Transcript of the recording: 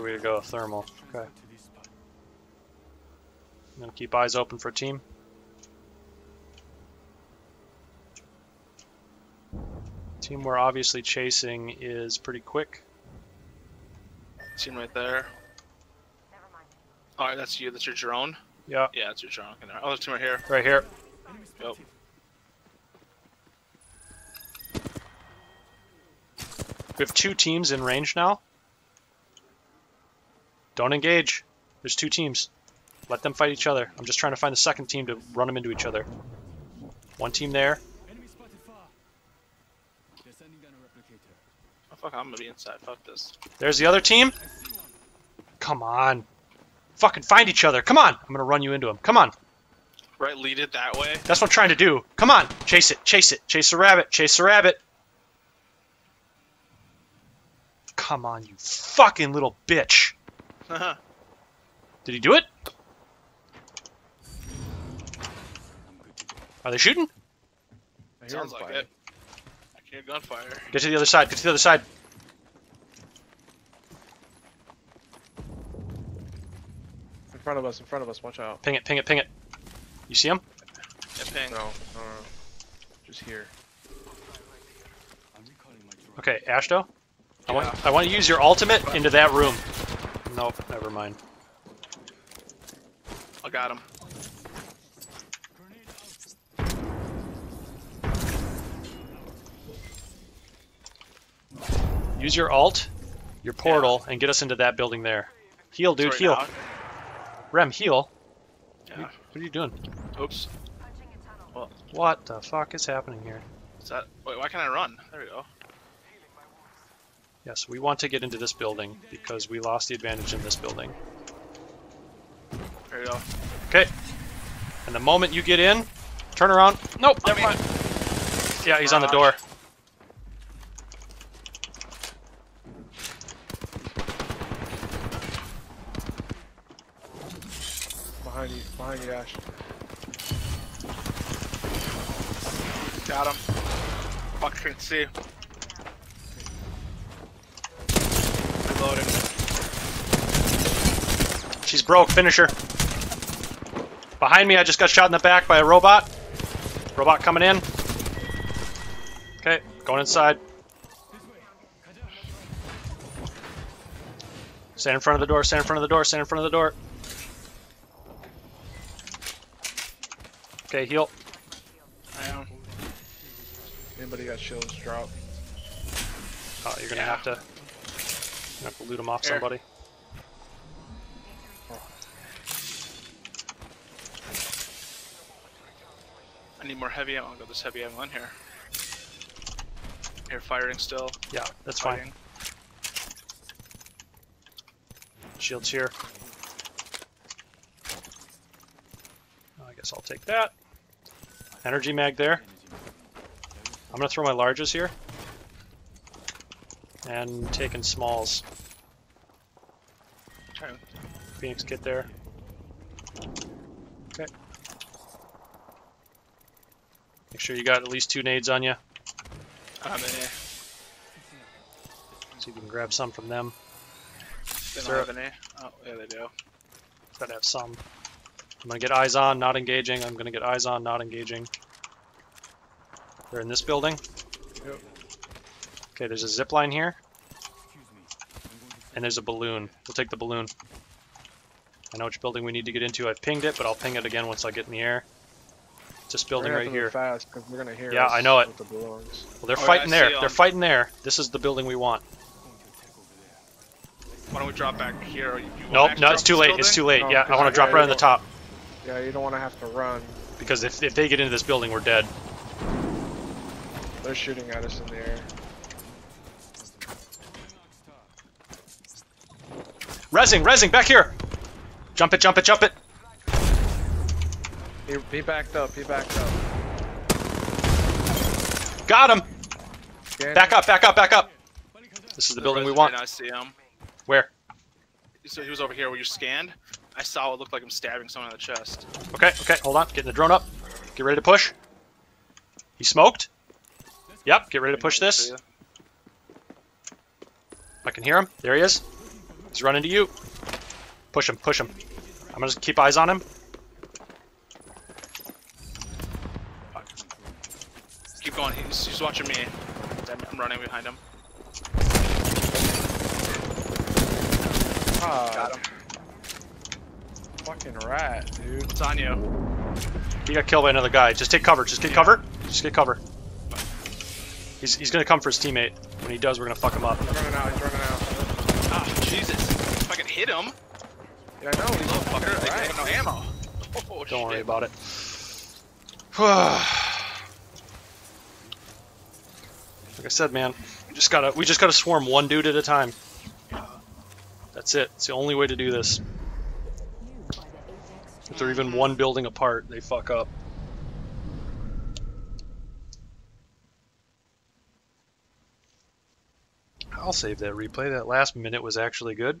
where we go? Thermal. Okay. I'm gonna keep eyes open for team. Team we're obviously chasing is pretty quick. Team right there. Alright, that's you. That's your drone? Yeah, Yeah, that's your drone. in there. Oh, there's team right here. right here. Yep. We have two teams in range now. Don't engage. There's two teams. Let them fight each other. I'm just trying to find the second team to run them into each other. One team there. Enemy spotted far. They're sending down a replicator. Oh, fuck, I'm gonna be inside. Fuck this. There's the other team. Come on. Fucking find each other. Come on. I'm gonna run you into them. Come on. Right, lead it that way. That's what I'm trying to do. Come on. Chase it. Chase it. Chase a rabbit. Chase a rabbit. Come on, you fucking little bitch. Uh-huh. Did he do it? Are they shooting? Sounds like it. I can hear gunfire. Get to the other side. Get to the other side. In front of us, in front of us, watch out. Ping it. Ping it. Ping it. You see him? Yeah, ping. No, no, no. Just here. I'm recalling my drone. Okay, Ashto. I want. I want to use your ultimate into that room. Nope. Never mind. I got him. Use your alt, your portal, and get us into that building there. Heal, dude. Sorry, heal. now. Rem, heal. Yeah. What are you doing? Oops. What the fuck is happening here? Is that? Wait, why can't I run? There we go. Yes, we want to get into this building because we lost the advantage in this building. There you go. Okay. And the moment you get in, turn around. Nope, never mean- mind. Yeah, he's on the uh, door. Behind you, behind you, Ash. Got him. Fuck, I can't see. She's broke. Finish her. Behind me, I just got shot in the back by a robot. Robot coming in. Okay, going inside. Stand in front of the door, stand in front of the door, stand in front of the door. Okay, heal. I am. Anybody got shields? Drop. Oh, you're gonna Yeah. have to, you're gonna have to loot them off Here. somebody. Need more heavy ammo. I'll go this heavy ammo in here. Here, firing still. Yeah, that's fine. Shields here. Oh, I guess I'll take that. Energy mag there. I'm gonna throw my larges here. And taking smalls. Phoenix kit there. Make sure you got at least two nades on you. I'm ah, in here. See if we can grab some from them. They don't have any. Oh, yeah, they do. Gotta have some. I'm gonna get eyes on, not engaging. I'm gonna get eyes on, not engaging. They're in this building. Yep. Okay, there's a zip line here, Excuse me. I'm going to and there's a balloon. We'll take the balloon. I know which building we need to get into. I've pinged it, but I'll ping it again once I get in the air. It's this building right gonna have to move here. Fast, because we're gonna hear. Yeah, I know it. The. Well, they're Oh, fighting I there. They're fighting there. This is the building we want. going to attack over there. Why don't we drop back here? You, you Nope, no, it's too late. building? It's too late. No, Yeah, I want to drop gotta right on the top Yeah, you don't want to have to run. because if, if they get into this building, we're dead. They're shooting at us in the air. Resing, resing, back here. Jump it, jump it, jump it. He, he backed up. He backed up. Got him. Scan- Back up, back up, back up. This is the building we Resident, want. I see him. Where? So he was over here where you scanned. I saw what looked like him stabbing someone in the chest. Okay, okay, hold on. Getting the drone up. Get ready to push. He smoked. Yep, get ready to push this. I can hear him. There he is. He's running to you. Push him, push him. I'm gonna just keep eyes on him. Keep going. He's, he's watching me. I'm, I'm running behind him. Ah, Got him. fucking rat, dude. It's on you. He got killed by another guy. Just take cover. Just get cover. Just get cover. He's, he's gonna come for his teammate. When he does, we're gonna fuck him up. He's running out, he's running out. Ah, Jesus. If I can hit him, Yeah, I know, he's little a fucking fucker, I rat. have no ammo. Oh, Don't worry about it. like I said, man, we just gotta we just gotta swarm one dude at a time. That's it. It's the only way to do this. If they're even one building apart, they fuck up. I'll save that replay. That last minute was actually good.